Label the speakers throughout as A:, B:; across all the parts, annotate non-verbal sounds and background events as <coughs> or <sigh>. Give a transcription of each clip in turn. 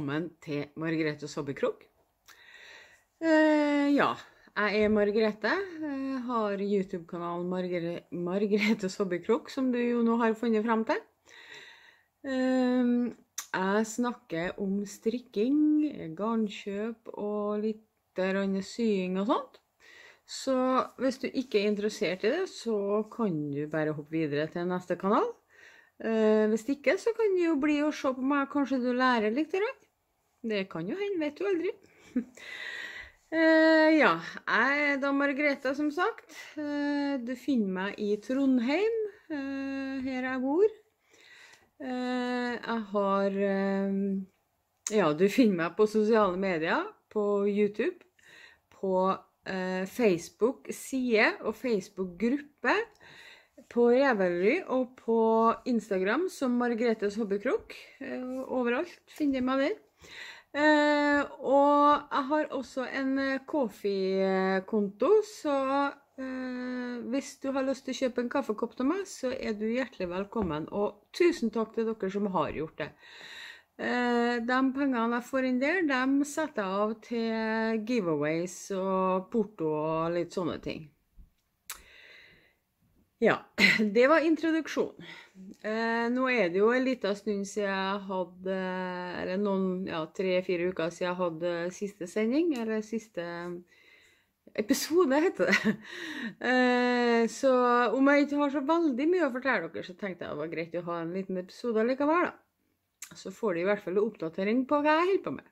A: velkommen til Margrethe Sobbekrok. Eh, ja, jeg er Margrethe. Jeg har YouTube-kanalen Margre Margrethe Sobbekrok, som du jo nå har funnet frem til. Eh, jeg snakker om strikking, garnkjøp og litt sying og sånt. Så hvis du ikke er interessert i det, så kan du bare hoppe videre til neste kanal. Eh, hvis ikke, så kan du jo bli og se på meg. Kanskje du lærer litt. Det kan jo hende, vet du aldri. Uh, <laughs> ja, jeg er da Margrethe, som sagt. Uh, du finner meg i Trondheim, uh, her jeg bor. Jeg har Ja, du finner meg på sosiale medier, på YouTube, på Facebook-side og Facebook-gruppe på Revelry og på Instagram som Margrethes hobbykrok. Overalt finner jeg meg der. Eh, og jeg har også en Kofi-konto, så eh, hvis du har lyst til å kjøpe en kaffekopp til meg, så er du hjertelig velkommen. Og tusen takk til dere som har gjort det. De pengene jeg får inn der, de setter jeg av til giveaways og porto og litt sånne ting. Ja, <laughs> det var introduksjon. Eh, nå er det jo en liten stund siden jeg hadde Eller noen, ja, tre-fire uker siden jeg hadde siste sending. Eller siste episode, heter det. <laughs> Eh, så om jeg ikke har så veldig mye å fortelle dere, så tenkte jeg det var greit å ha en liten episode likevel, da. Så får de i hvert fall oppdatering på hva jeg holder på med.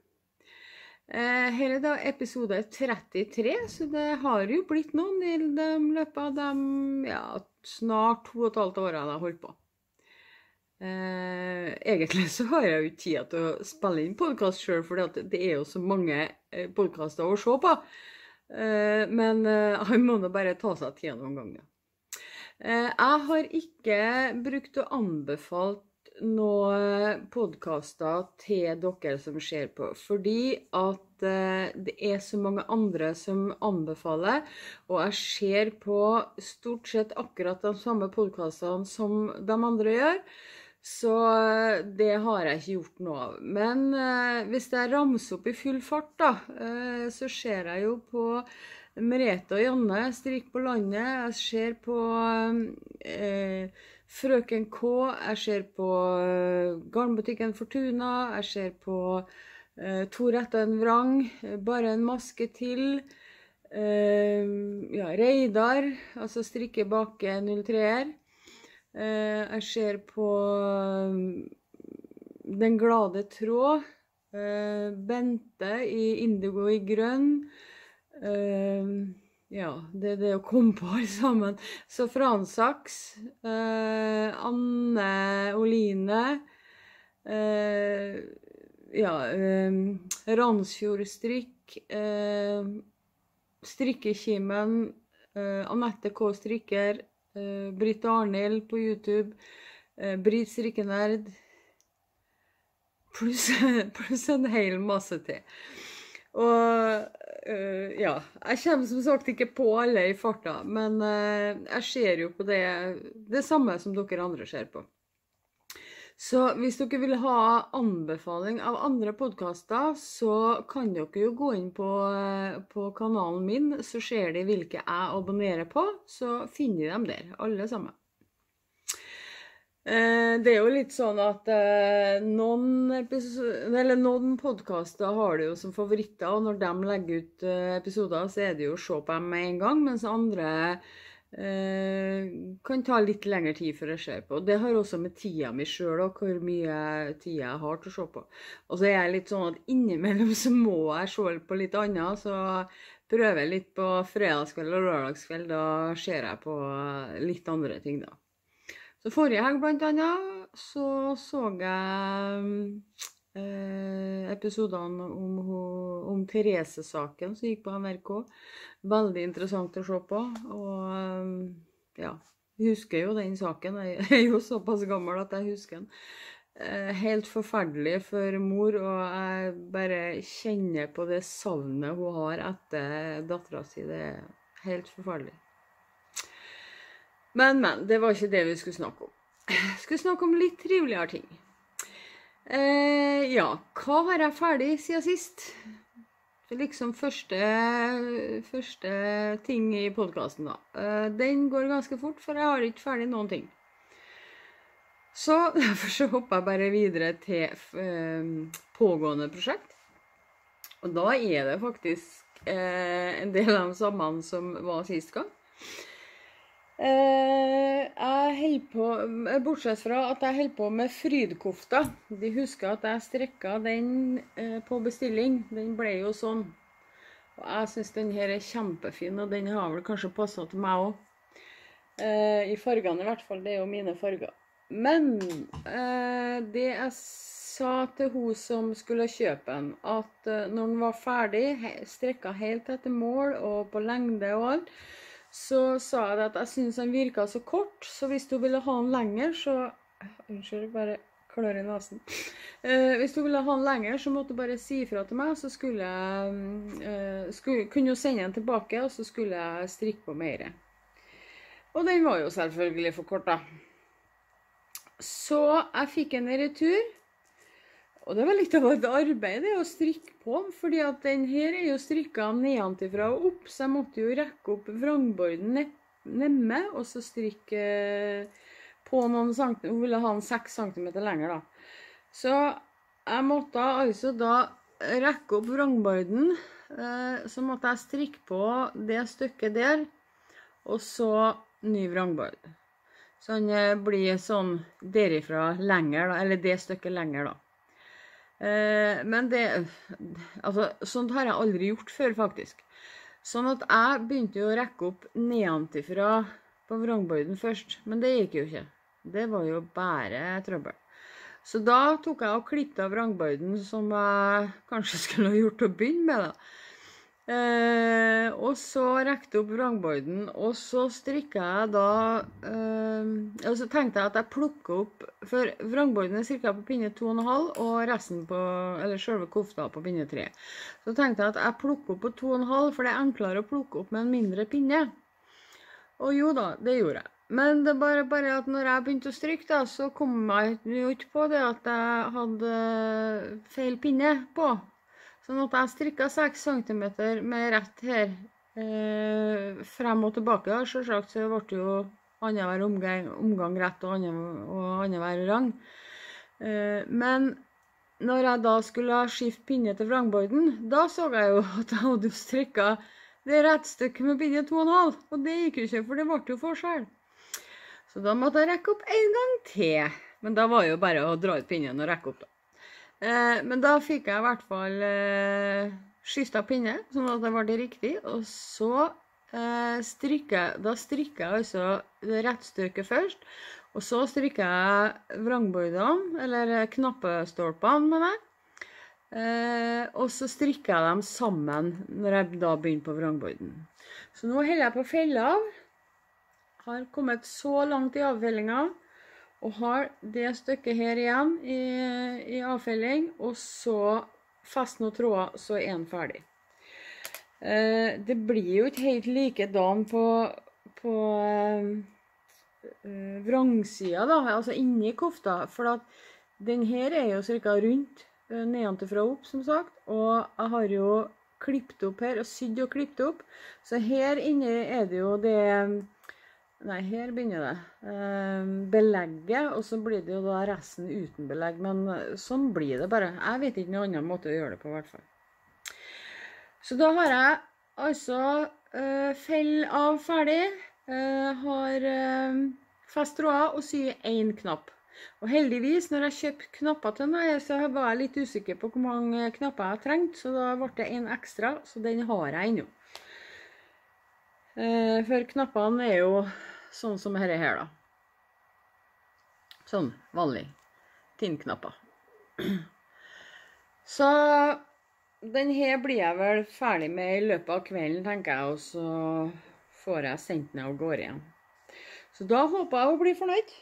A: Eh, her er da episode 33, så det har jo blitt noen i løpet av de ja, snart to og et halvt årene jeg har holdt på. Eh, egentlig så har jeg jo ikke tid til å spille inn podkast sjøl, for det er jo så mange eh, podkaster å se på. Men han må nå bare ta seg tida noen ganger. Jeg har ikke brukt å anbefalt noen podkaster til dere som ser på, fordi at eh, det er så mange andre som anbefaler, og jeg ser på stort sett akkurat de samme podkastene som de andre gjør. Så eh, det har jeg ikke gjort noe av. Men eh, hvis jeg ramser opp i full fart, da, eh, så ser jeg jo på Merete og Janne, Strikk på landet. Jeg ser på eh, Frøken K. Jeg ser på uh, Garnbutikken Fortuna. Jeg ser på uh, To retter en vrang. Bare en maske til. Uh, ja, Reidar, altså strikke bake 03-er. Uh, jeg ser på Den glade tråd. Bente i indigo i grønn. Ja, det er det å komme på alle <laughs> sammen. Så Fransaks, eh, Anne Oline eh, Ja, eh, Ransfjordstrikk, eh, Strikkekimen, eh, Anette K. Strikker, eh, Britt Arnhild på YouTube, eh, Britt Strikkenerd pluss, <laughs> pluss en hel masse til. Og uh, ja. Jeg kommer som sagt ikke på alle i farta, men uh, jeg ser jo på det, det samme som dere andre ser på. Så hvis dere vil ha anbefaling av andre podkaster, så kan dere jo gå inn på, eh, på, kanalen min, så ser de hvilke jeg abonnerer på. Så finner de dem der, alle sammen. Eh, det er jo litt sånn at eh, noen, noen podkaster har det jo som favoritter, og når de legger ut eh, episoder, så er det jo å se på dem med en gang, mens andre eh, kan ta litt lengre tid før jeg ser på. Det har også med tida mi sjøl og hvor mye tid jeg har til å se på. Og så er jeg litt sånn at innimellom så må jeg se på litt annet, så prøver jeg litt på fredagskveld og lørdagskveld. Da ser jeg på litt andre ting, da. Så forrige helg, blant annet, så så jeg eh, episodene om, om Therese-saken som gikk på NRK. Veldig interessant å se på. Og eh, ja, jeg husker jo den saken. Jeg <laughs> er jo såpass gammel at jeg husker den. Eh, helt forferdelig for mor, og jeg bare kjenner på det savnet hun har etter dattera si. Det er helt forferdelig. Men, men. Det var ikke det vi skulle snakke om. Vi skulle snakke om litt triveligere ting. Eh, ja, hva har jeg ferdig siden sist? Det er liksom første, første ting i podkasten, da. Eh, den går ganske fort, for jeg har ikke ferdig noen ting. Så <laughs> derfor så hopper jeg bare videre til eh, pågående prosjekt. Og da er det faktisk eh, en del av de samme som var sist gang. Eh, jeg på Bortsett fra at jeg holder på med frydkofta. De husker at jeg strekka den eh, på bestilling. Den ble jo sånn. Og jeg syns den her er kjempefin, og den har vel kanskje passa til meg òg. Eh, I fargene i hvert fall. Det er jo mine farger. Men det jeg sa til hun som skulle kjøpe den, at når den var ferdig, strekka helt etter mål og på lengde og alt, så sa jeg at jeg syntes han virka så kort, så hvis du ville ha han lenger, så Unnskyld, bare klør i nesen. Eh, hvis du ville ha han lenger, så måtte du bare si ifra til meg, så skulle jeg eh, skulle, Kunne du sende den tilbake, og så skulle jeg strikke på mer. Og den var jo selvfølgelig for kort, da. Så jeg fikk den i retur. Og det var litt av et arbeid det å strikke på, fordi at den her er jo strikka nedenfra og opp, så jeg måtte jo rekke opp vrangborden nemme og så strikke på noen centimeter. Hun ville ha den seks centimeter lenger, da. Så jeg måtte altså da rekke opp vrangborden. Eh, så måtte jeg strikke på det stykket der, og så ny vrangbord. Så den eh, blir sånn derifra lenger, da. Eller det stykket lenger, da. Eh, men det Altså, sånt har jeg aldri gjort før, faktisk. Sånn at jeg begynte jo å rekke opp nedenfra på vrangborden først. Men det gikk jo ikke. Det var jo bare trøbbel. Så da tok jeg og klippet av vrangborden, som jeg kanskje skulle ha gjort til å begynne med. da. Eh, og så rekte opp vrangborden, og så strikka jeg da eh, Og så tenkte jeg at jeg plukka opp For vrangborden er strikka på pinne 2,5 og resten på Eller selve kofta på pinne 3. Så tenkte jeg at jeg plukker opp på 2,5, for det er enklere å plukke opp med en mindre pinne. Og jo da, det gjorde jeg. Men det er bare, bare at når jeg begynte å stryke, da, så kom jeg jo ikke på det at jeg hadde feil pinne på. Sånn at jeg strikka 6 cm med rett her eh, frem og tilbake. Selvsagt så ble det jo annenhver omgang, omgang rett og annenhver rang. Eh, men når jeg da skulle skifte pinne til vrangborden, da så jeg jo <laughs> at jeg hadde strikka det rettstykket med pinne 2,5. Og det gikk jo ikke, for det ble jo forskjell. Så da måtte jeg rekke opp en gang til. Men da var det jo bare å dra ut pinnen og rekke opp, da. Eh, men da fikk jeg i hvert fall eh, skifta pinne, sånn at det ble riktig. Og så eh, strikker Da strikker jeg altså rettstykket først. Og så strikker jeg vrangbordene, eller knappestolpene, med meg. Eh, og så strikker jeg dem sammen når jeg da begynner på vrangborden. Så nå holder jeg på å felle av. Har kommet så langt i avfellinga. Og har det stykket her igjen i, i avfelling, og så fest noen tråder, så er den ferdig. Eh, det blir jo ikke helt likedan på, på eh, eh, vrangsida, da, altså inni kofta. For at den her er jo ca. rundt eh, nedenfra opp, som sagt. Og jeg har jo klippet opp her, og sydd og klippet opp. Så her inne er det jo det Nei, her begynner det. Ehm, belegget, og så blir det jo da resten uten belegg. Men eh, sånn blir det bare. Jeg vet ikke noen annen måte å gjøre det på, i hvert fall. Så da har jeg altså uh, fell av ferdig. Uh, har uh, fest tråder og syr én knapp. Og heldigvis, når jeg kjøpte knapper til den, så var jeg litt usikker på hvor mange knapper jeg trengte, så da ble det en ekstra, så den har jeg ennå. Eh, for knappene er jo sånn som dette her, da. Sånn vanlig. Tinnknapper. <clears throat> Så den her blir jeg vel ferdig med i løpet av kvelden, tenker jeg, og så får jeg sendt den av gårde igjen. Så da håper jeg hun blir fornøyd.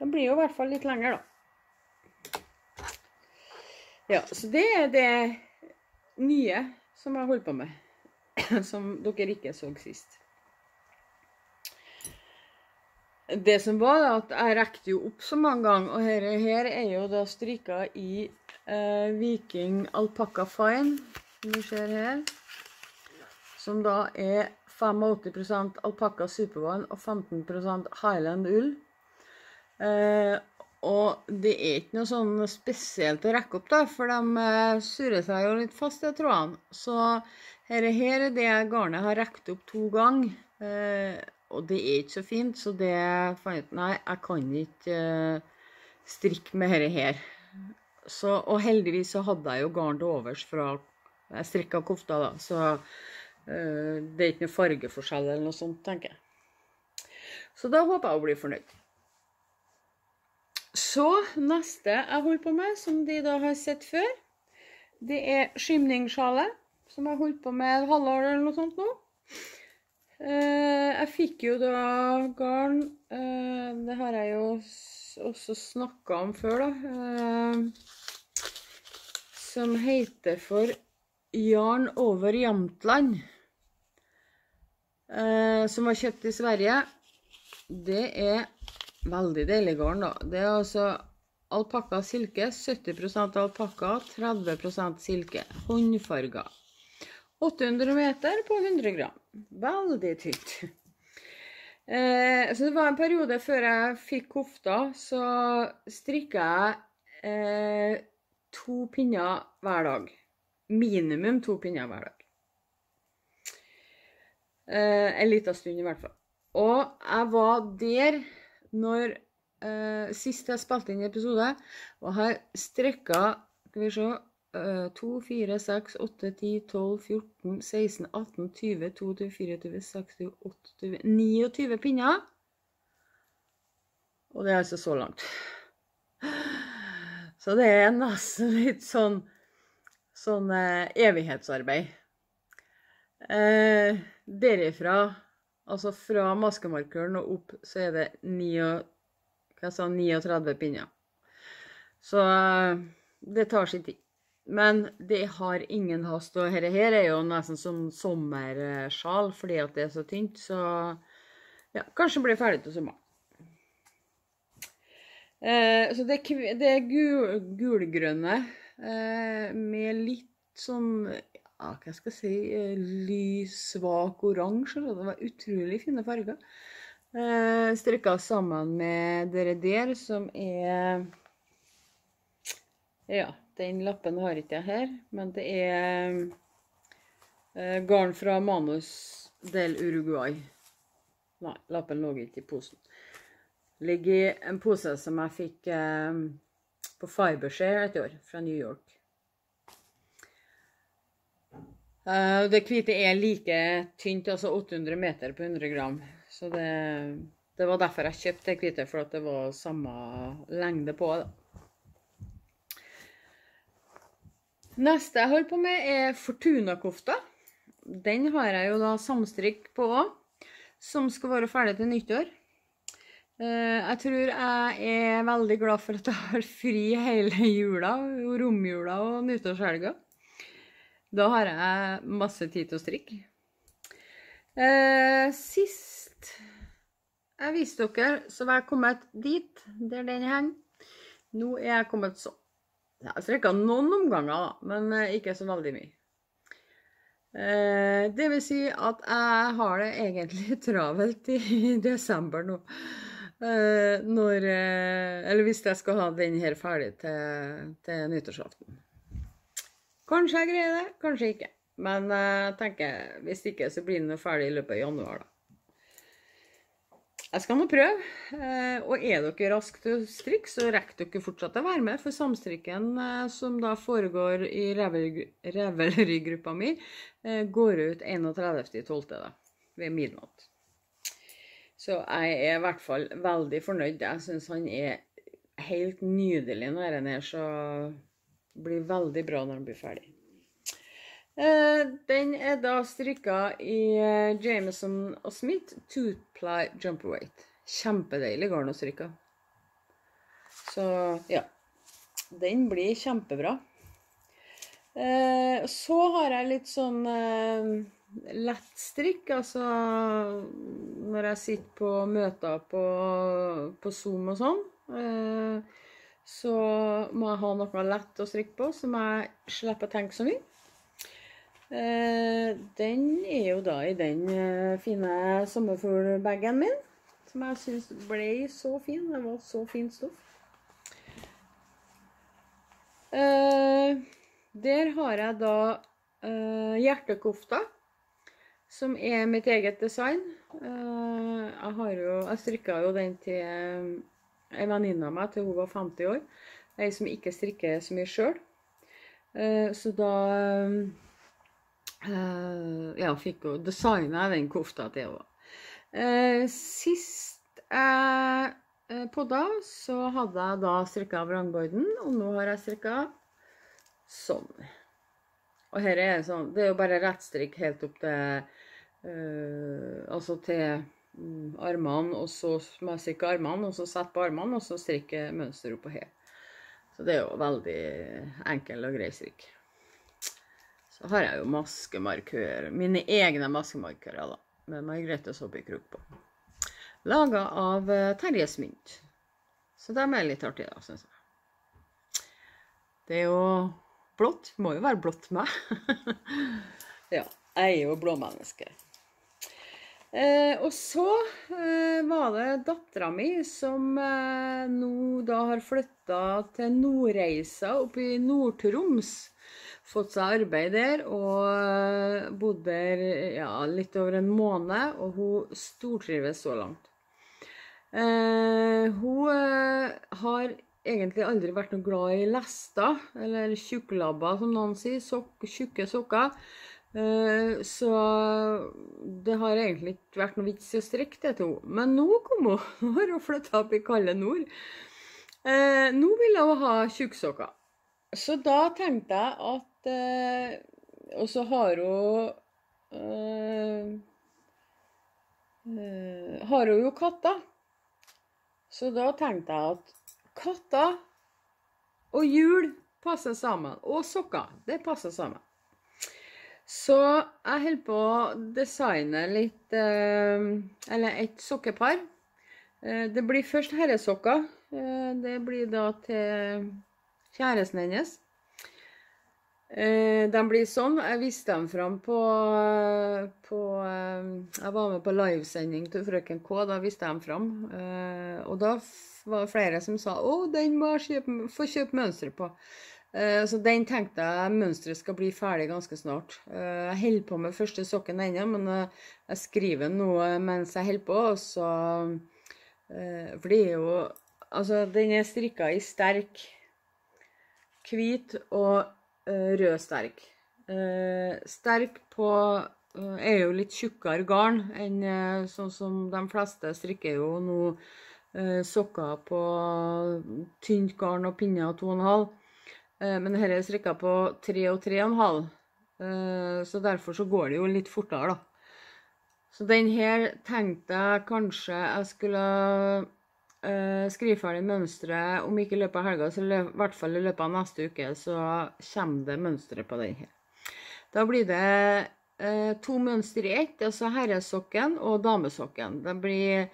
A: Den blir jo i hvert fall litt lenger, da. Ja, så det er det nye som jeg holder på med. <coughs> som dere ikke så sist. det som var, at jeg rekte jo opp så mange ganger, og her, her er jo da stryka i eh, Viking Alpakka Fine, som du ser her. Som da er 85% alpakka supervann og 15% Highland ull. Eh, og det er ikke noe sånn spesielt å rekke opp, da, for de eh, surrer seg jo litt fast i trådene. Så her, her er det garnet har rekt opp to ganger. Eh, og det er ikke så fint, så det fant jeg Nei, jeg kan ikke uh, strikke med dette her. Så, og heldigvis så hadde jeg jo garn til overs fra jeg strikka kofta, da. Så uh, det er ikke noe fargeforskjell eller noe sånt, tenker jeg. Så da håper jeg å bli fornøyd. Så neste jeg holder på med, som de da har sett før, det er skimningssjalet. Som jeg holdt på med et halvår eller noe sånt nå. Eh, jeg fikk jo da garn eh, Det har jeg jo også snakka om før, da. Eh, som heter for Jarn over Jamtland. Som var kjøpt i Sverige. Det er veldig deilig garn, da. Det er altså alpakka silke. 70% alpakka, 30% silke. Håndfarga. 800 meter på 100 gram. Veldig tynt. Eh, så det var en periode før jeg fikk kofta, så strikka jeg eh, to pinner hver dag. Minimum to pinner hver dag. Eh, en liten stund i hvert fall. Og jeg var der når eh, sist jeg spilte inn episode, og har strikka Skal vi se 2, 4, 6, 8, 10, 12, 14, 16, 18, 20, 22, 24, 26, 28, 29 pinner. Og det er altså så langt. Så det er nesten litt sånn sånn eh, evighetsarbeid. Eh, derifra, altså fra maskemarkøren og opp, så er det 9, hva sa, 39 pinner. Så eh, det tar sin tid. Men det har ingen hast. Og dette her er jo nesten som sommersjal fordi at det er så tynt. Så ja, kanskje blir ferdig til sommeren. Eh, så det, det er gul, gulgrønne eh, med litt sånn ja, hva skal jeg si eh, lys, svak oransje. Det var utrolig fine farger. Eh, Strikka sammen med dere der, som er Ja. Den lappen har ikke jeg her, men det er eh, garn fra Manus del Uruguay. Nei, lappen lå ikke i posen. Ligger i en pose som jeg fikk eh, på Fibershare et år, fra New York. Eh, det hvite er like tynt, altså 800 meter på 100 gram. Så det, det var derfor jeg kjøpte det hvite, for at det var samme lengde på det. Neste jeg holder på med, er Fortuna-kofta. Den har jeg jo da samstrikk på òg, som skal være ferdig til nyttår. Eh, jeg tror jeg er veldig glad for at jeg har fri hele jula, romjula og nyttårshelga. Da har jeg masse tid til å strikke. Eh, sist jeg viste dere, så var jeg kommet dit, der den henger. Nå er jeg kommet sånn. Jeg har strikka noen omganger, men eh, ikke så veldig mye. Eh, det vil si at jeg har det egentlig <laughs> travelt i <laughs> desember nå. Eh, når Eller hvis jeg skal ha den her ferdig til, til nyttårsaften. Kanskje jeg greier det, kanskje ikke. Men jeg tenker, hvis ikke, så blir den ferdig i løpet av januar, da. Jeg skal nå prøve. Eh, og er dere raske til å strikke, så rekker dere fortsatt å være med. For samstrikken eh, som da foregår i Revelry-gruppa mi, eh, går ut 31.12. ved midnatt. Så jeg er i hvert fall veldig fornøyd. Jeg syns han er helt nydelig når han er så blir veldig bra når han blir ferdig. Eh, den er da strikka i eh, Jameson og Smith Toothply Jumperweight. Kjempedeilig garn å strikke. Så ja. Den blir kjempebra. Eh, så har jeg litt sånn lettstrikk. Altså når jeg sitter på møter på, på Zoom og sånn, så må jeg ha noe lett å strikke på, så må jeg slippe å tenke så mye. Eh, den er jo da i den eh, fine sommerfuglbagen min, som jeg syns ble så fin. Det var så fint stoff. Eh, der har jeg da hjertekofta, som er mitt eget design. Jeg har jo, jeg strikka jo den til ei venninne av meg til hun var 50 år. Ei som ikke strikker så mye sjøl. Så da ja, fikk hun designa den kofta til henne. sist jeg podda, så hadde jeg da strikka vrangborden, og nå har jeg strikka sånn. Og her er sånn, det er jo bare rettstrikk helt opp til uh, Altså til um, armene, og så må jeg strikke armene, og så sette på armene, og så strikke mønster oppå her. Så det er jo veldig enkel og grei strikk. Så har jeg jo maskemarkører. Mine egne maskemarkører, da. Med Margrethe Sobbykrok på. Laga av uh, Terjes mynt. Så de er litt artige, da, syns jeg. Det er jo blått. Må jo være blått meg. <laughs> ja, jeg er jo blåmenneske. Eh, og så eh, var det dattera mi som eh, nå da har flytta til Nordreisa oppe i Nord-Troms. Fått seg arbeid der og bodde bodd der ja, litt over en måned. Og hun stortrives så langt. Eh, hun eh, har egentlig aldri vært noe glad i lester, eller tjukklabber, som noen sier. Sok tjukke sokker. Eh, så det har egentlig ikke vært noe vits i å strikke det til henne. Men nå kom hun. <laughs> Nå har hun flytta opp i kalde nord. Eh, nå vil hun ha tjukksokker. Så da tenkte jeg at eh, Og så har hun Har hun jo katter. Så da tenkte jeg at katter og hjul passer sammen. Og sokker. Det passer sammen. Så jeg holder på å designe litt eh, Eller et sokkepar. Eh, det blir først herresokker. Eh, det blir da til kjæresten hennes. De blir sånn. Jeg viste dem fram på, på Jeg var med på livesending til Frøken K. Da viste jeg dem fram. Og da var det flere som sa å, den må jeg få kjøpe mønster på. Så den tenkte jeg mønsteret skal bli ferdig ganske snart. Jeg holder på med første sokken ennå, men jeg skriver noe mens jeg holder på. Så, for det er jo Altså, den er strikka i sterk hvit og rød sterk. sterk på er jo litt tjukkere garn enn sånn som de fleste strikker jo nå eh, sokker på tynt garn og pinner og 2,5. Eh, men dette er strikka på 3 og 3,5. Eh, så derfor så går det jo litt fortere, da. Så den her tenkte jeg kanskje jeg skulle eh, skrive ferdig mønsteret, om ikke i løpet av helga, så i hvert fall i løpet av neste uke, så kommer det mønsteret på den her. Da blir det eh, to mønster i ett, altså herresokken og damesokken. Det blir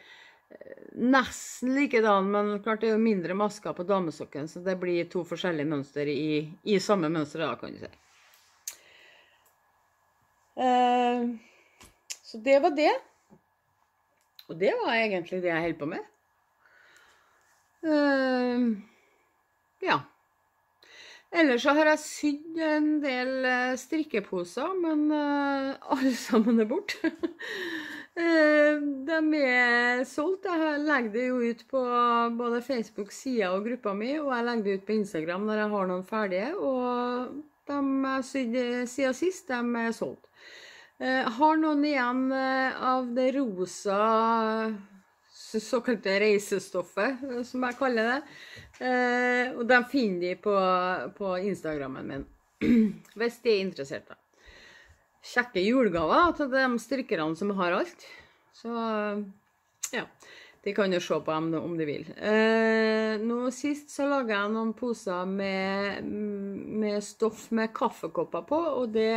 A: nesten likedan, men klart det er jo mindre masker på damesokken, så det blir to forskjellige mønster i, i samme mønster, da, kan du si. Eh, så det var det. Og det var egentlig det jeg holdt på med. Eh, ja. Ellers så har jeg sydd en del eh, strikkeposer, men uh, alle <laughs> sammen er borte. De er solgt. Jeg legger det jo ut på både Facebook-sida og gruppa mi, og jeg legger det ut på Instagram når jeg har noen ferdige. Og de jeg sydde siden sist, de er solgt. Jeg har noen igjen av det rosa såkalte reisestoffet, som jeg kaller det. Og de finner de på, på Instagrammen min, <clears throat> hvis de er interessert. da kjekke julegaver til de strikkerne som har alt. Så ja. De kan jo se på dem om de vil. Eh, nå Sist så laga jeg noen poser med, med, stoff med kaffekopper på. og det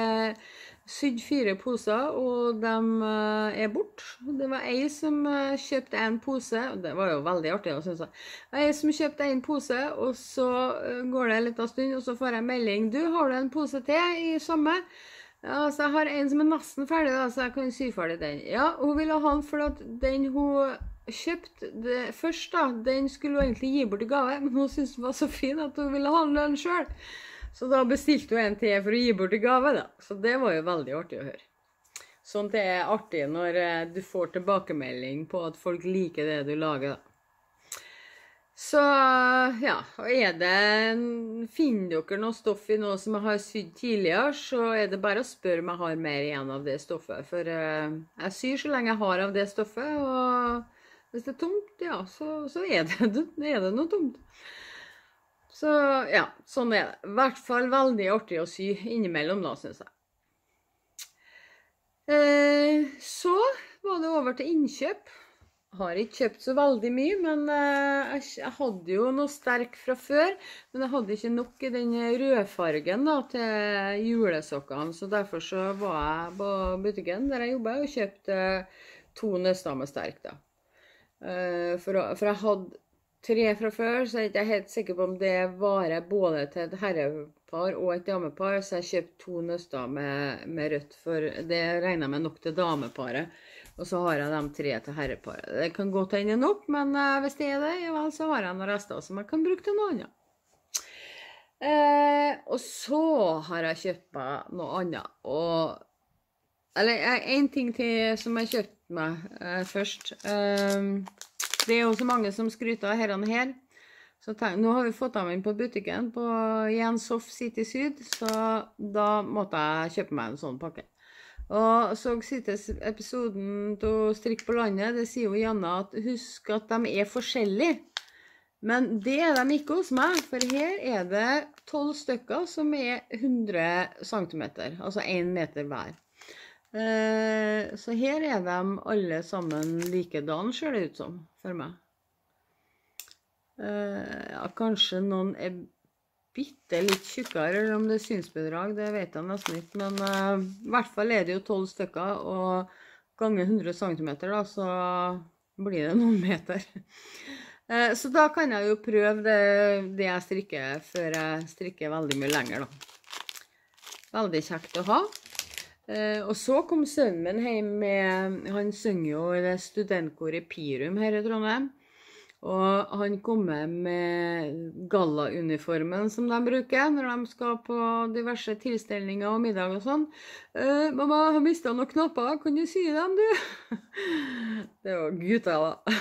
A: Sydd fire poser, og de eh, er borte. Det var ei som eh, kjøpte en pose, og det var jo veldig artig. Synes jeg. Ei som kjøpte en pose, og så eh, går det en liten stund, og så får jeg melding. 'Du, har du en pose til i samme?' Ja, så Jeg har en som er nesten ferdig, da, så jeg kan sy ferdig den. Ja, Hun ville ha den for at den hun kjøpte det først, da, den skulle hun egentlig gi bort i gave, men hun syntes den var så fin at hun ville ha den sjøl. Så da bestilte hun en til for å gi bort i gave, da. Så det var jo veldig artig å høre. Sånt er artig når eh, du får tilbakemelding på at folk liker det du lager, da. Så ja, er det Finner dere noe stoff i noe som jeg har sydd tidligere, så er det bare å spørre om jeg har mer igjen av det stoffet. For uh, jeg syr så lenge jeg har av det stoffet, og hvis det er tomt, ja, så, så er, <laughs> det, er, det, noe tomt. Så ja, sånn er det. I hvert fall veldig artig å sy innimellom, da, syns jeg. Eh, så var det over til innkjøp har ikke kjøpt så veldig mye, men uh, jeg, hadde jo noe sterk fra før. Men jeg hadde ikke nok i den rødfargen da, til julesokkene, så derfor så var jeg på butikken der jeg jobba og kjøpte to nøster med sterk. da. Uh, for, for, jeg hadde tre fra før, så jeg er ikke helt sikker på om det varer både til et herrepar og et damepar. Så jeg kjøpte to nøster med, med rødt, for det regner jeg med nok til dameparet. Og så har jeg de tre til herreparet. Det kan godt hende nok, men uh, hvis det er det, ja vel, så har jeg noen rester som jeg kan bruke til noe annet. Eh, og så har jeg kjøpt meg noe annet. Og Eller én eh, ting til som jeg kjøpte meg eh, først. Eh, det er jo så mange som skryter av herrene her. Tenk, nå har vi fått dem inn på butikken på Jensoff City Syd, så da måtte jeg kjøpe meg en sånn pakke. Og så siste episoden av Strikk på landet, det sier jo Janne at husk at de er forskjellige. Men det er de ikke hos meg, for her er det tolv stykker som er 100 cm, altså én meter hver. Eh, så her er de alle sammen likedan, ser det ut som, for meg. Eh, ja, kanskje noen er bitte litt tjukkere, eller om det er synsbedrag, det vet jeg nesten ikke. Men uh, i hvert fall er det jo tolv stykker, og ganger 100 cm, da, så blir det noen meter. Uh, så da kan jeg jo prøve det, det, jeg strikker, før jeg strikker veldig mye lenger, da. Veldig kjekt å ha. Uh, og så kom sønnen min hjem med Han synger jo i det studentkoret Pirum her i Trondheim. Og han kommer med gallauniformen som de bruker når de skal på diverse tilstelninger og middag og sånn. Uh, 'Mamma, jeg har mista noen knapper. Kan du sy dem, du?' <laughs> det var gutta, da.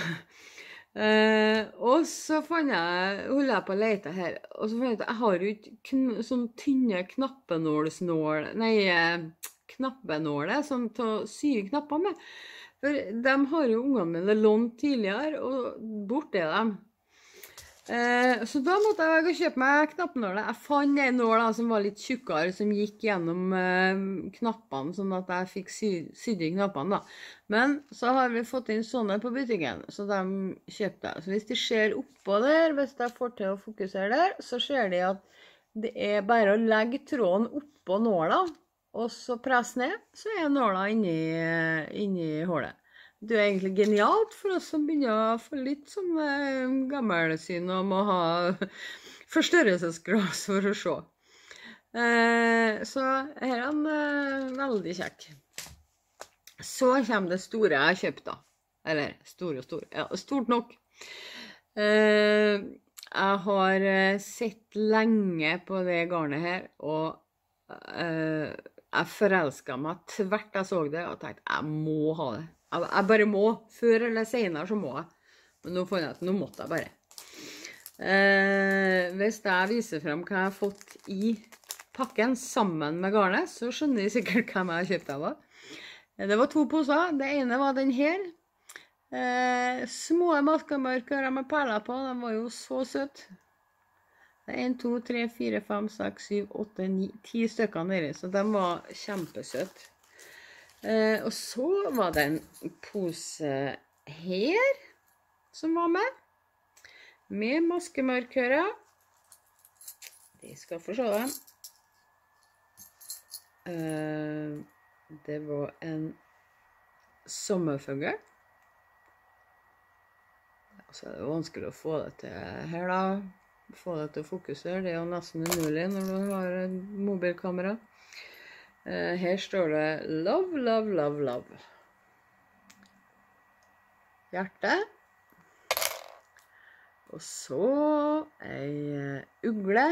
A: Uh, og så fant jeg, holdt jeg på å lete her, og så fant jeg at jeg har jo ikke sånn tynne knappenålsnål Nei, eh, knappenåler sånn til å sy knapper med. For de har jo ungene mine lånt tidligere, og borte er de. Eh, så da måtte jeg kjøpe meg knappenåler. Jeg fant en nål som var litt tjukkere, som gikk gjennom eh, knappene, sånn at jeg fikk sy sydd i knappene. da. Men så har vi fått inn sånne på butikken, så de kjøpte jeg. Så hvis de ser oppå der, hvis jeg får til å fokusere der, så ser de at det er bare å legge tråden oppå nåla og så press ned, så er nåla inni, inni hullet. Det er egentlig genialt for oss som begynner å få litt som eh, gammelsyn og må ha <laughs> forstørrelsesglass for å se. Eh, så her er han eh, veldig kjekk. Så kommer det store jeg har kjøpt, da. Eller store og store. Ja, stort nok. Jeg har sett lenge på det garnet her, og jeg forelska meg tvert jeg så det og tenkte jeg må ha det. Jeg, jeg bare må. Før eller senere så må jeg. Men nå fant jeg at nå måtte jeg bare. Eh, hvis jeg viser frem hva jeg har fått i pakken sammen med garnet, så skjønner de sikkert <laughs> hvem jeg har kjøpt av. Det var to poser. Det ene var den her. Eh, små maskemarker med perler på. De var jo så søte. Det er 1, 2, 3, 4, 5, 6, 7, 8, 9, 10 stykker nedi, så de var kjempesøte. Eh, og så var det en pose her. som var med. Med maskemarkører. De skal få se dem. Eh, det var en sommerfugl. Så er det vanskelig å få det til her, da. Få det til å fokusere. Det er jo nesten umulig når du har mobilkamera. Eh, her står det 'love, love, love, love'. Hjerte. Og så ei ugle.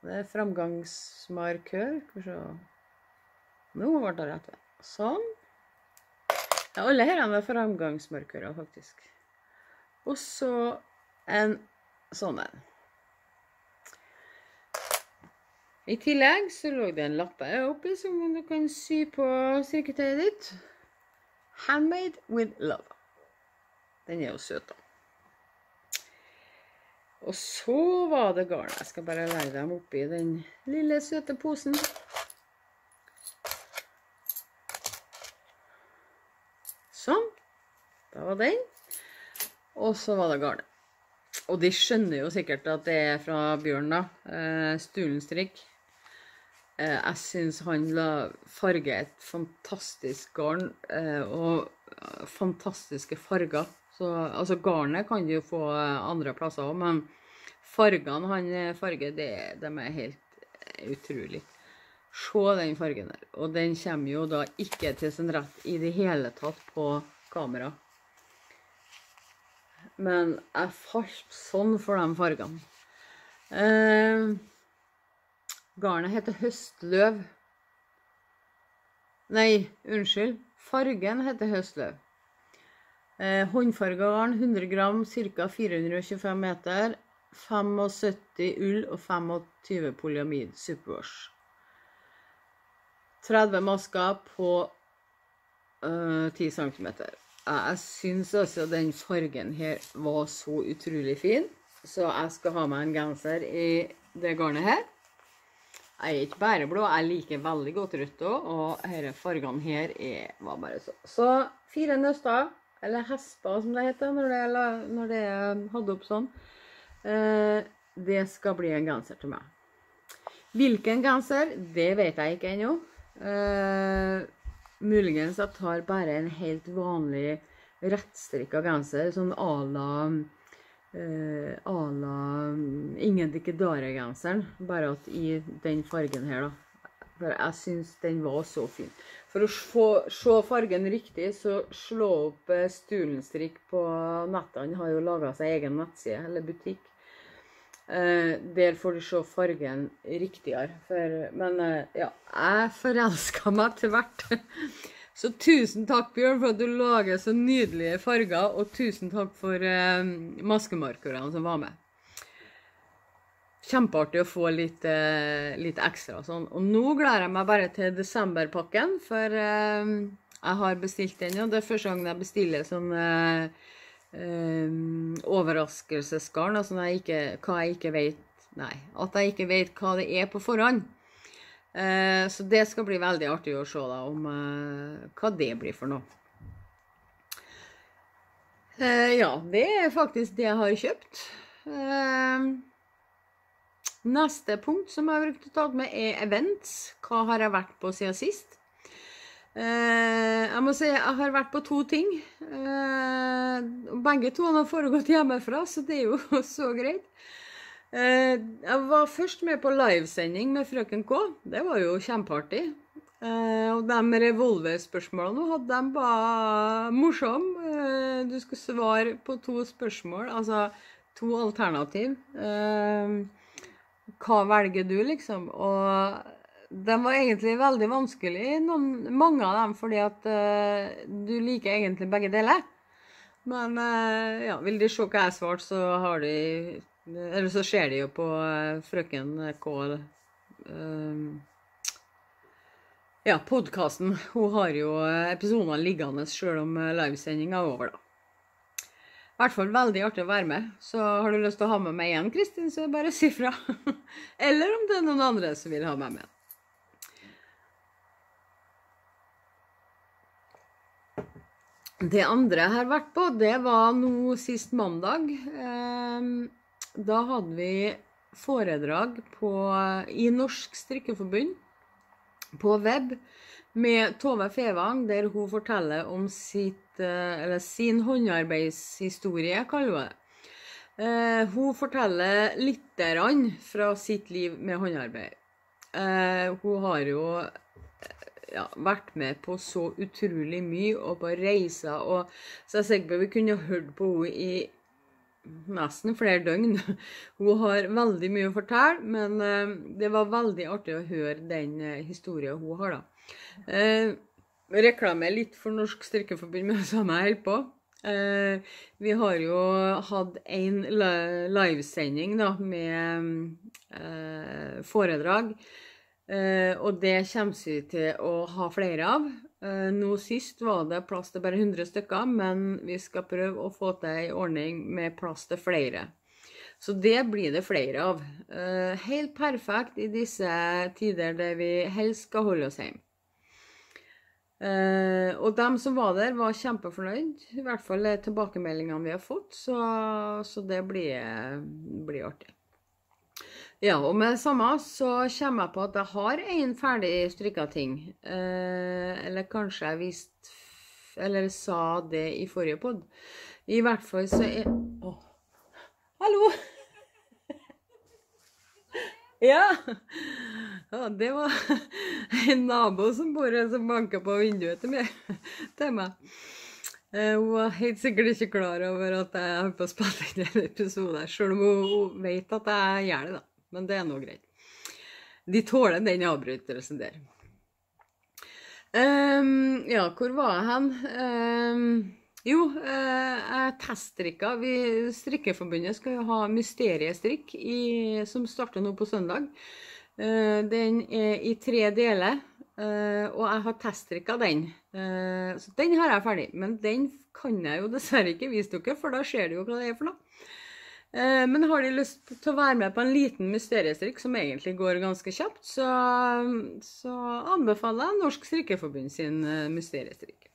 A: Det er framgangsmarkør. Skal vi se Nå ble det rett. Sånn. Ja, alle her er framgangsmarkører, faktisk. Og så en sånn en. I tillegg så lå det en lappe oppi som du kan sy på strikketøyet ditt. 'Handmade with love'. Den er jo søt, da. Og så var det garn. Jeg skal bare legge dem oppi den lille, søte posen. Sånn. Da var den. Og så var det garnet. Og de skjønner jo sikkert at det er fra Bjørn, da. Eh, Stulenstrikk. Eh, jeg syns han la farge et fantastisk garn, eh, og fantastiske farger. Så, altså Garnet kan du jo få andre plasser òg, men fargene han farger, det, de er helt utrolig. Se den fargen der. Og den kommer jo da ikke til sin rett i det hele tatt på kamera. Men jeg falt sånn for de fargene. Eh, garnet heter høstløv. Nei, unnskyld. Fargen heter høstløv. Eh, Håndfarga garn 100 gram, ca. 425 meter. 75 ull og 25 polyamid superwash. 30 masker på uh, 10 cm. Jeg syns altså den fargen her var så utrolig fin, så jeg skal ha meg en genser i det garnet her. Jeg er ikke bare blå, jeg liker veldig godt rødt òg, og disse fargene her er, var bare så. Så fire nøster, eller hesper som det heter når det, når det er hatt opp sånn. Uh, det skal bli en genser til meg. Hvilken genser, det vet jeg ikke ennå. Uh, muligens jeg tar bare en helt vanlig rettstrikka genser, sånn à la uh, à la Ingen Dikkedare-genseren, bare at i den fargen her, da. For jeg syns den var så fin. For å se fargen riktig, så slå opp uh, Stulenstrikk på nettet. Han har jo laga seg egen nettside, eller butikk. Uh, der får du se fargen riktigere. For, men uh, ja, jeg forelska meg til hvert. <laughs> Så tusen takk, Bjørn, for at du lager så nydelige farger. Og tusen takk for eh, maskemarkørene som var med. Kjempeartig å få litt, litt ekstra sånn. Og nå gleder jeg meg bare til desemberpakken, for jeg har bestilt den. Og det er første gang jeg bestiller sånn overraskelsesgarn, altså jeg ikke, hva jeg ikke vet Nei, at jeg ikke vet hva det er på forhånd. Uh, så det skal bli veldig artig å se da, om uh, hva det blir for noe. Uh, ja, det er faktisk det jeg har kjøpt. neste punkt som jeg har brukt å ta med, er events. Hva har jeg vært på siden sist? Eh, jeg må si jeg har vært på to ting. Eh, begge to har foregått hjemmefra, så det er jo <laughs> så greit. Eh, jeg var først med på livesending med Frøken K. Det var jo kjempeartig. og de revolverspørsmålene hadde de var morsomme. du skulle svare på to spørsmål, altså to alternativ. hva velger du, liksom? Og de var egentlig veldig vanskelig, noen, mange av dem, fordi at uh, du liker egentlig begge deler. Men uh, ja, vil de se hva jeg svarte, så har de Eller så ser de jo på uh, frøken K. ja, podkasten. Hun har jo episodene liggende sjøl om livesendinga er over, da. I hvert fall veldig artig å være med. Så har du lyst til å ha med meg igjen, Kristin, så bare si fra. <laughs> Eller om det er noen andre som vil ha meg med. Det andre jeg har vært på, det var nå sist mandag. Eh, da hadde vi foredrag på, i Norsk Strikkeforbund på web med Tove Fevang, der hun forteller om sitt, eh, sin håndarbeidshistorie, kaller hun det. Eh, hun forteller litt fra sitt liv med håndarbeid. Eh, hun har jo ja, vært med på så utrolig mye, og på reiser. Og, så jeg er sikker på vi kunne hørt på henne i nesten flere døgn. <laughs> Hun har veldig mye å fortelle, men uh, det var veldig artig å høre den uh, historien hun har, da. Uh, reklame litt for Norsk Styrkeforbund med det samme jeg holder på. Vi har jo hatt en livesending da, med foredrag. Og det kommer vi til å ha flere av. Eh, nå sist var det plass til bare 100 stykker, men vi skal prøve å få til ei ordning med plass til flere. Så det blir det flere av. Eh, helt perfekt i disse tider der vi helst skal holde oss hjemme. Eh, og dem som var der, var kjempefornøyd. I hvert fall tilbakemeldingene vi har fått. Så, så det blir, blir artig. Ja, og med det samme så kommer jeg på at jeg har en ferdig strikka ting. Eh, eller kanskje jeg visste Eller sa det i forrige pod. I hvert fall så er Å, hallo! <laughs> ja. ja! Det var <laughs> en nabo som bor her, som banka på vinduet til meg. <laughs> Til meg. Eh, hun var helt sikkert ikke klar over at jeg holdt på å spille inn en episode, sjøl om hun vet at jeg gjør det. da men det er nå greit. De tåler den avbrytelsen der. Um, ja, hvor var jeg hen? Um, jo, uh, jeg teststrikka. Strikkeforbundet skal jo ha mysteriestrikk i, som starter nå på søndag. Uh, den er i tre deler, uh, og jeg har teststrikka den. så den har jeg ferdig. Men den kan jeg jo dessverre ikke vise dere, for da ser du jo hva det er for noe. Eh, men har de lyst til å være med på en liten mysteriestrikk som egentlig går ganske kjapt, så, så anbefaler jeg Norsk Strikkeforbund sin eh, mysteriestrikk.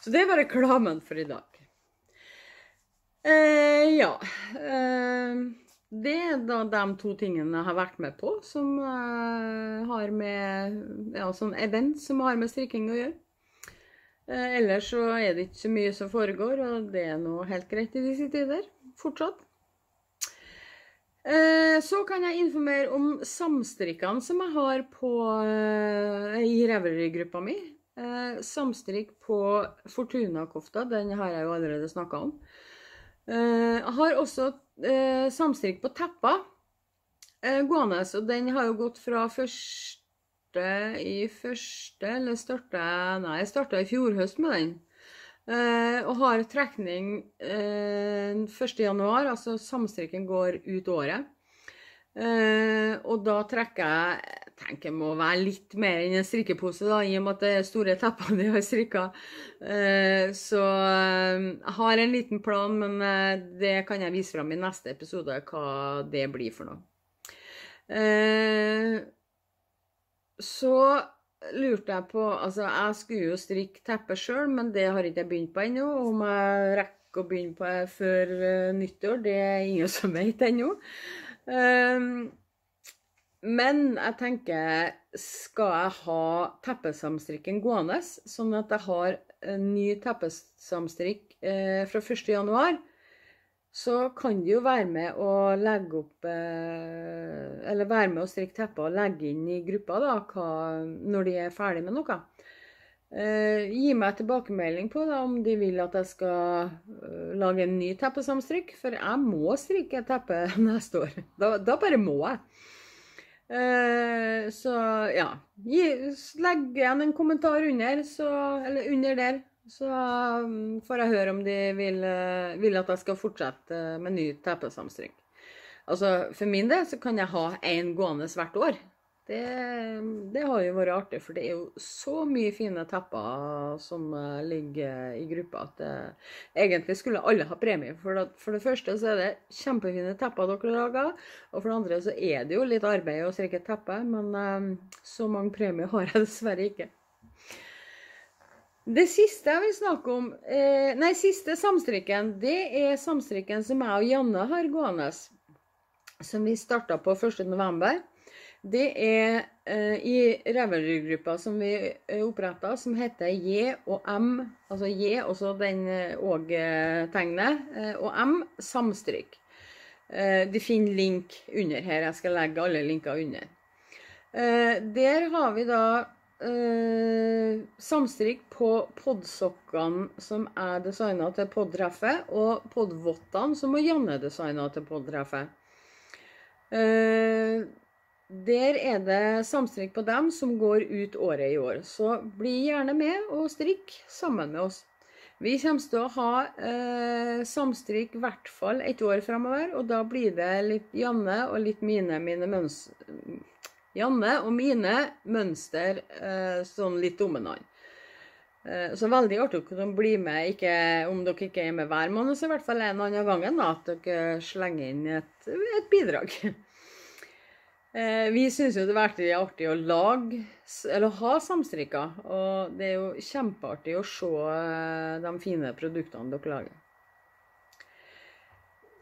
A: Så det var reklamen for i dag. Eh, ja. Eh, det er da de to tingene jeg har vært med på som eh, har med ja, sånn event som har med strikking å gjøre. Eh, ellers så er det ikke så mye som foregår, og det er nå helt greit i disse tider fortsatt. Eh, så kan jeg informere om samstrikkene som jeg har på, eh, i Revelry-gruppa mi. Eh, samstrikk på Fortuna-kofta, den har jeg jo allerede snakka om. Jeg har også samstrikk på teppa gående, og den har jo gått fra første i første Eller starta Nei, jeg starta i fjor høst med den. Uh, og har trekning eh, 1.1., altså samstrikken går ut året. Uh, og da trekker jeg tenker jeg må være litt mer enn en strikkepose, da, i og med at det er store tepper de har strikka. Uh, så jeg har en liten plan, men det kan jeg vise fram i neste episode hva det blir for noe. så lurte jeg på Altså, jeg skulle jo strikke teppe sjøl, men det har ikke jeg begynt på ennå. Om jeg rekker å begynne på det før uh, nyttår, det er ingen som vet ennå. Um, men jeg tenker Skal jeg ha teppesamstrikken gående, sånn at jeg har en ny teppesamstrikk eh, fra 1.1., så kan de jo være med å legge opp eh, Eller være med å strikke tepper og legge inn i gruppa da, hva, når de er ferdig med noe. Eh, gi meg tilbakemelding på da, om de vil at jeg skal uh, lage en ny teppesamstrikk. For jeg må strikke et teppe <laughs> neste år. Da, da bare må jeg. Eh, så ja. Legg igjen en kommentar under, så, eller under der, så um, får jeg høre om de vil, uh, vil at jeg skal fortsette med ny tepesamstring. Altså, for min del så kan jeg ha én gående hvert år. Det, det, har jo vært artig, for det er jo så mye fine tepper som uh, ligger i gruppa at det, egentlig skulle alle ha premie. For, det, for, det første så er det kjempefine tepper dere lager, og for det andre så er det jo litt arbeid å strikke et teppe, men så mange premier har jeg dessverre ikke. Det siste jeg vil snakke om, eh, nei, siste samstrikken, det er samstrikken som jeg og Janne har gående. Som vi starta på 1.11. Det er eh, i Revelry-gruppa som vi eh, oppretta, som heter J og M. Altså J, også den eh, og-tegnet, eh, og M samstrykk. Eh, de finner link under her. Jeg skal legge alle linker under. Eh, der har vi da eh, samstrikk på podsokkene som er designa til podtreffet, og podvottene som Janne designa til podtreffet. Eh, der er det samstrikk på dem som går ut året i år. Så bli gjerne med og strikk sammen med oss. Vi kommer til å ha eh, samstrikk i hvert fall et år fremover, og da blir det litt Janne og litt mine, mine Janne og mine mønster eh, sånn litt om hverandre. Eh, så veldig artig å bli med, ikke, om dere ikke er med hver måned, så i hvert fall en annen gangen, da, at dere slenger inn et, et bidrag. <laughs> Eh, vi syns jo det er artig å lage, eller ha samstrikker. Og det er jo kjempeartig å se de fine produktene dere lager.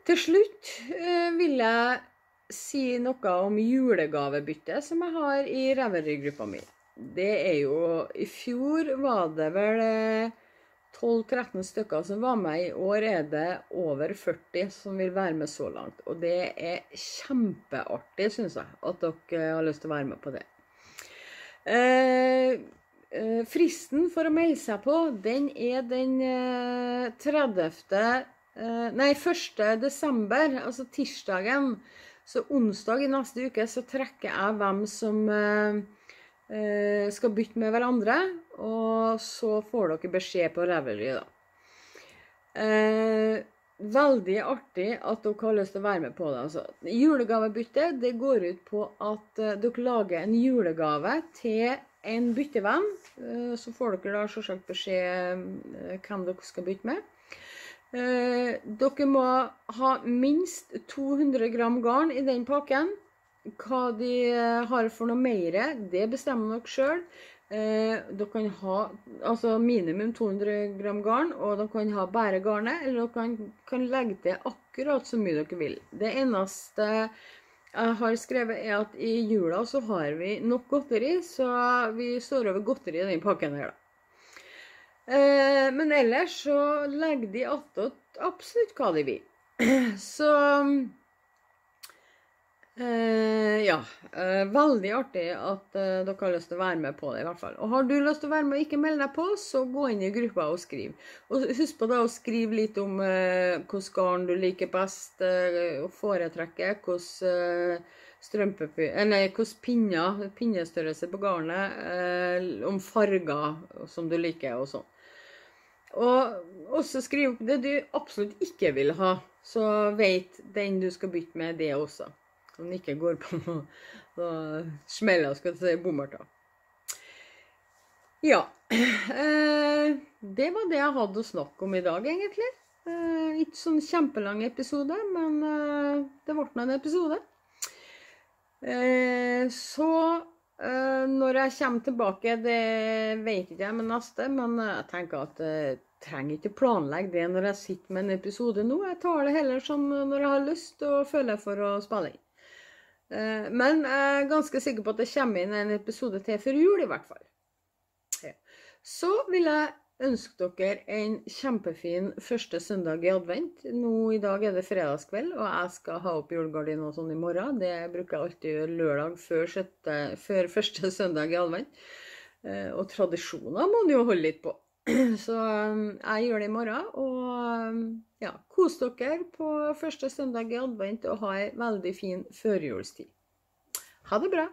A: Til slutt vil jeg si noe om julegavebyttet som jeg har i Revery-gruppa mi. Det er jo I fjor var det vel 12-13 stykker som var med. I år er det over 40 som vil være med så langt. Og det er kjempeartig, syns jeg, at dere har lyst til å være med på det. Eh, eh, fristen for å melde seg på, den er den eh, 30. Eh, nei, 1. desember, altså tirsdagen. Så onsdag i neste uke så trekker jeg hvem som eh, Eh, skal bytte med hverandre, og så får dere beskjed på Revelry, da. Eh, veldig artig at dere har lyst til å være med på det. Altså. Julegavebytte det går ut på at dere lager en julegave til en byttevenn. Så får dere da selvsagt beskjed hvem dere skal bytte med. Dere må ha minst 200 gram garn i den pakken. Hva de eh, har for noe mer, det bestemmer dere sjøl. Eh, dere kan ha altså minimum 200 gram garn, og dere kan ha bare garnet, eller dere kan, kan, legge til akkurat så mye dere vil. Det eneste jeg har skrevet, er at i jula så har vi nok godteri, så vi står over godteri i den pakken her, da. Eh, men ellers så legger de attåt absolutt hva de vil. <clears throat> Så Eh, ja. Eh, veldig artig at eh, dere har lyst til å være med på det, i hvert fall. Og har du lyst til å være med og ikke melde deg på, så gå inn i gruppa og skriv. Og husk på da å skrive litt om eh, hvilken garn du liker best, eh, og foretrekker, hvordan hvordan pinner, pinnestørrelse på garnet, eh, om farger som du liker, og sånn. Og også skriv opp det du absolutt ikke vil ha, så vet den du skal bytte med, det også. Så den ikke går på noe, noe smeller, skal du si, bommerter. Ja. Eh, det var det jeg hadde å snakke om i dag, egentlig. Eh, ikke sånn kjempelang episode, men eh, det ble nå en episode. Så når jeg kommer tilbake, det vet ikke jeg med neste, men jeg tenker at jeg trenger ikke planlegge det når jeg sitter med en episode nå. Jeg tar det heller som når jeg har lyst og føler for å spille inn. Eh, men jeg er ganske sikker på at det kommer inn en episode til før jul, i hvert fall. Så vil jeg ønske dere en kjempefin første søndag i advent. Nå I dag er det fredagskveld, og jeg skal ha opp julegardina og sånn i morgen. Det bruker jeg alltid gjøre lørdag før, sjette, før første <laughs> søndag i advent. Eh, og tradisjoner må du jo holde litt på. <clears throat> Så um, jeg gjør det i morgen. Og um, ja, kos dere på første søndag i advent og ha ei veldig fin førjulstid. Ha det bra.